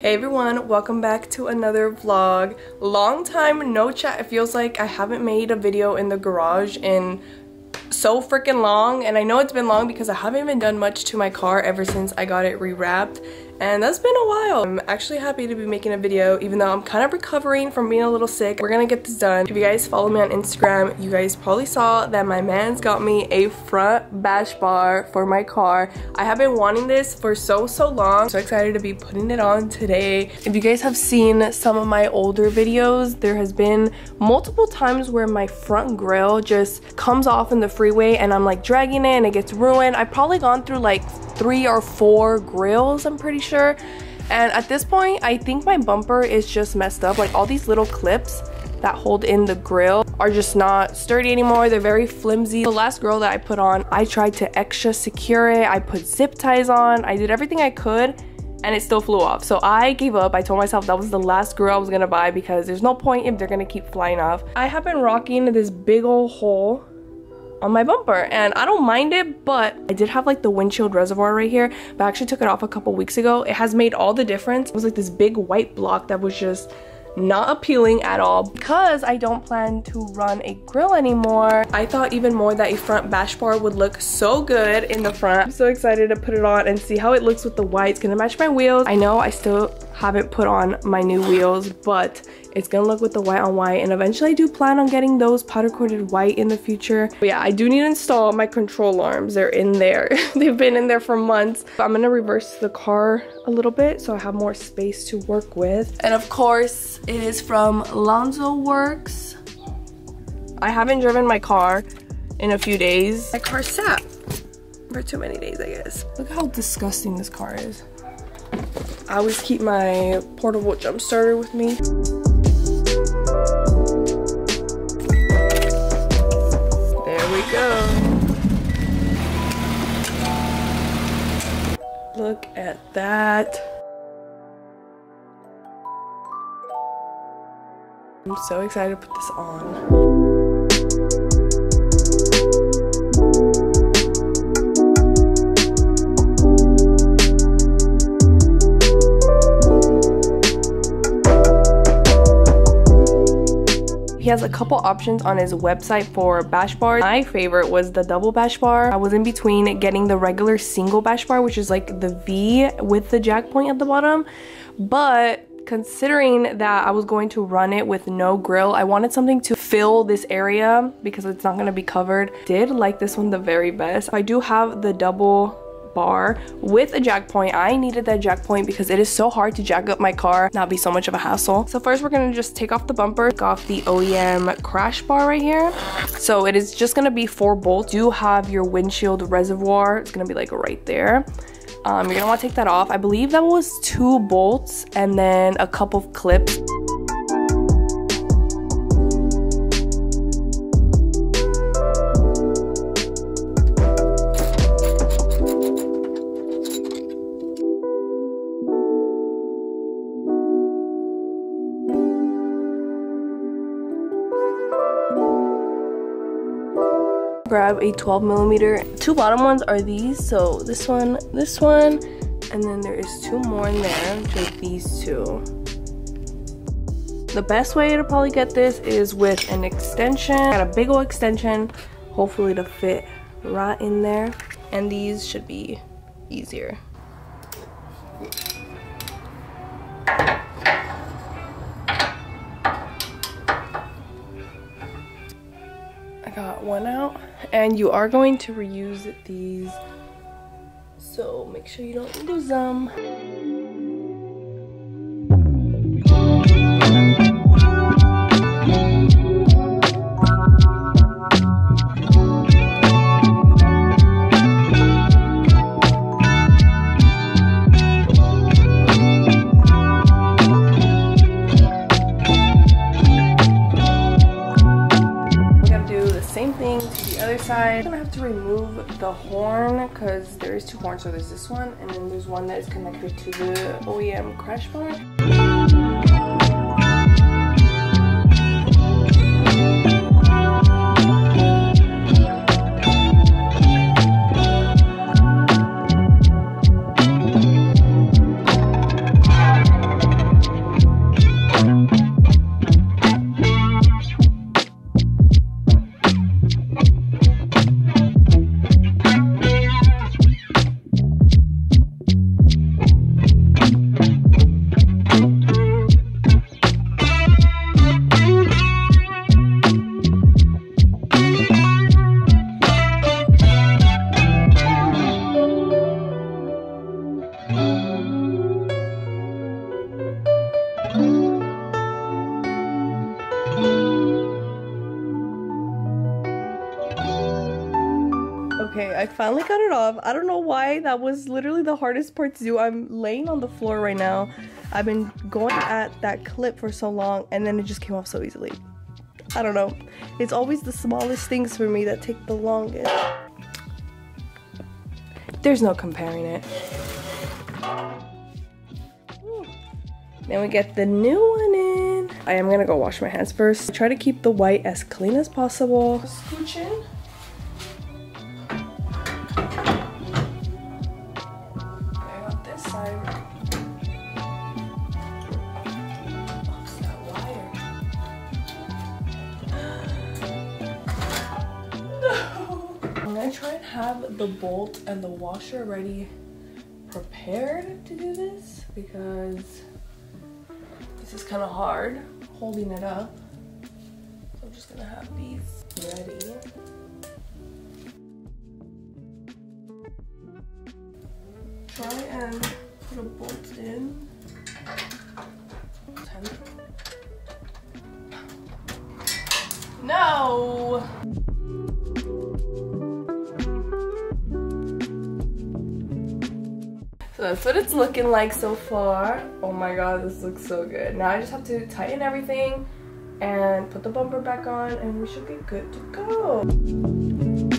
Hey everyone, welcome back to another vlog. Long time no chat. It feels like I haven't made a video in the garage in so freaking long and I know it's been long because I haven't even done much to my car ever since I got it rewrapped and that's been a while. I'm actually happy to be making a video even though I'm kind of recovering from being a little sick. We're gonna get this done. If you guys follow me on Instagram, you guys probably saw that my man's got me a front bash bar for my car. I have been wanting this for so, so long. So excited to be putting it on today. If you guys have seen some of my older videos, there has been multiple times where my front grill just comes off in the freeway and I'm like dragging it and it gets ruined. I've probably gone through like three or four grills, I'm pretty sure. And at this point, I think my bumper is just messed up. Like all these little clips that hold in the grill are just not sturdy anymore. They're very flimsy. The last grill that I put on, I tried to extra secure it. I put zip ties on. I did everything I could and it still flew off. So I gave up. I told myself that was the last grill I was gonna buy because there's no point if they're gonna keep flying off. I have been rocking this big old hole on my bumper and I don't mind it but I did have like the windshield reservoir right here but I actually took it off a couple weeks ago. It has made all the difference. It was like this big white block that was just not appealing at all. Because I don't plan to run a grill anymore I thought even more that a front bash bar would look so good in the front. I'm so excited to put it on and see how it looks with the white it's gonna match my wheels. I know I still haven't put on my new wheels but it's gonna look with the white on white. And eventually I do plan on getting those powder coated white in the future. But yeah I do need to install my control arms. They're in there. They've been in there for months. I'm gonna reverse the car a little bit so I have more space to work with. And of course it is from Lonzo Werks. I haven't driven my car in a few days. My car sat for too many days I guess. Look how disgusting this car is I always keep my portable jump starter with me. There we go. Look at that. I'm so excited to put this on. He has a couple options on his website for bash bars. My favorite was the double bash bar. I was in between getting the regular single bash bar, which is like the V with the jack point at the bottom. But considering that I was going to run it with no grill, I wanted something to fill this area because it's not going to be covered. Did like this one the very best. I do have the double bar with a jack point. I needed that jack point because it is so hard to jack up my car, not be so much of a hassle. So first we're gonna just take off the bumper, take off the OEM crash bar right here. So it is just gonna be four bolts. You have your windshield reservoir. It's gonna be like right there. Um, you're gonna wanna take that off. I believe that was two bolts and then a couple of clips. Grab a 12 millimeter. Two bottom ones are these. So this one, this one, and then there is two more in there, just these two. The best way to probably get this is with an extension. Got a big old extension, hopefully to fit right in there. And these should be easier. One out and you are going to reuse these. So make sure you don't lose them I'm gonna have to remove the horn because there is two horns. So there's this one and then there's one that is connected to the OEM crash bar. I finally got it off. I don't know why. That was literally the hardest part to do. I'm laying on the floor right now. I've been going at that clip for so long and then it just came off so easily. I don't know. It's always the smallest things for me that take the longest. There's no comparing it. Then we get the new one in. I am gonna go wash my hands first. Try to keep the white as clean as possible. Scooch in. Have the bolt and the washer ready prepared to do this because this is kind of hard holding it up. So I'm just gonna have these ready. Try and put a bolt in. That's what it's looking like so far. Oh my god, this looks so good. Now I just have to tighten everything and put the bumper back on and we should be good to go.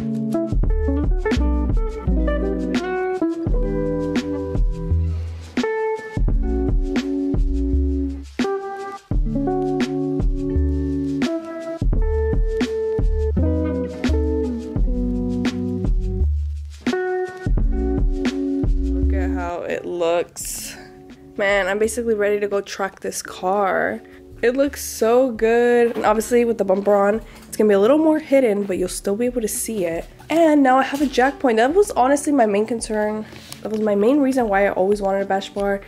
Looks. Man, I'm basically ready to go track this car. It looks so good. And obviously with the bumper on, it's gonna be a little more hidden, but you'll still be able to see it. And now I have a jack point. That was honestly my main concern. That was my main reason why I always wanted a bash bar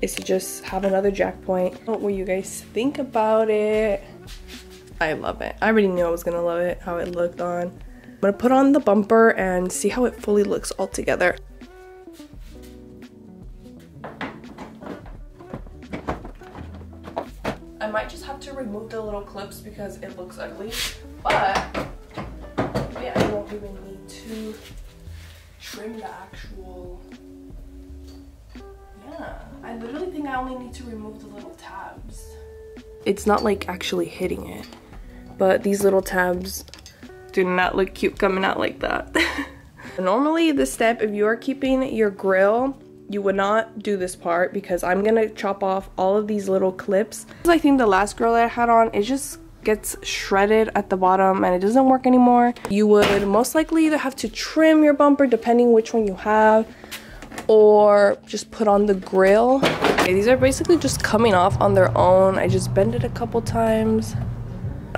is to just have another jack point. What you guys think about it? I love it. I already knew I was gonna love it, how it looked on. I'm gonna put on the bumper and see how it fully looks all together. To remove the little clips because it looks ugly. But maybe I won't even need to trim the actual... Yeah, I literally think I only need to remove the little tabs. It's not like actually hitting it. But these little tabs do not look cute coming out like that. Normally this step, if you are keeping your grill you would not do this part because I'm gonna chop off all of these little clips. I think the last grill that I had on, it just gets shredded at the bottom and it doesn't work anymore. You would most likely either have to trim your bumper depending which one you have or just put on the grill. Okay, these are basically just coming off on their own. I just bend it a couple times.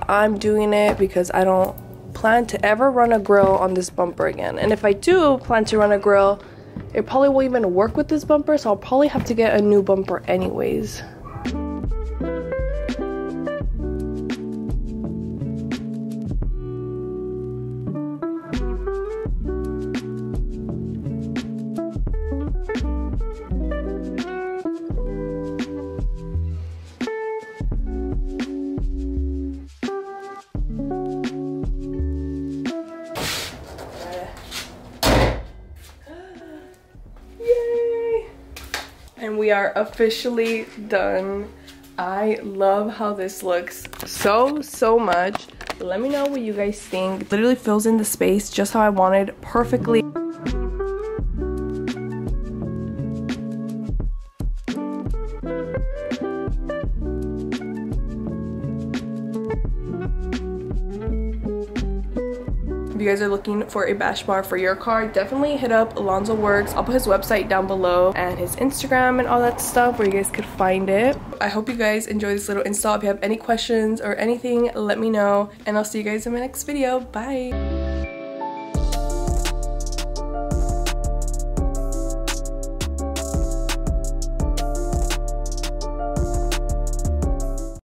I'm doing it because I don't plan to ever run a grill on this bumper again. And if I do plan to run a grill, it probably won't even work with this bumper, so I'll probably have to get a new bumper anyways. We are officially done. I love how this looks so, so much. Let me know what you guys think. It literally fills in the space just how I wanted perfectly. Guys are looking for a bash bar for your car, definitely hit up Alonzo Works. I'll put his website down below and his Instagram and all that stuff where you guys could find it. I hope you guys enjoy this little install. If you have any questions or anything, let me know. And I'll see you guys in my next video. Bye!